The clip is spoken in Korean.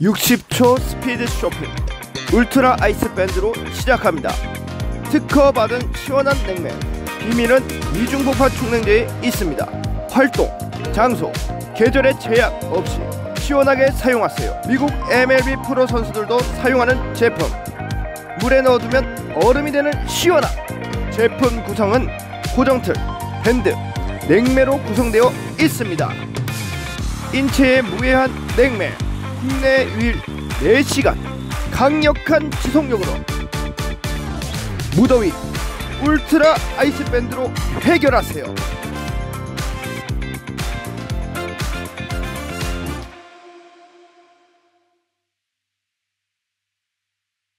60초 스피드 쇼핑 울트라 아이스 밴드로 시작합니다. 특허 받은 시원한 냉면 비밀은 이중폭파 축냉제에 있습니다. 활동, 장소, 계절의 제약 없이 시원하게 사용하세요. 미국 MLB 프로 선수들도 사용하는 제품. 물에 넣어두면 얼음이 되는 시원함. 제품 구성은 고정틀, 밴드, 냉매로 구성되어 있습니다. 인체에 무해한 냉매, 국내 유일 4시간 강력한 지속력으로 무더위 울트라 아이스 밴드로 해결하세요.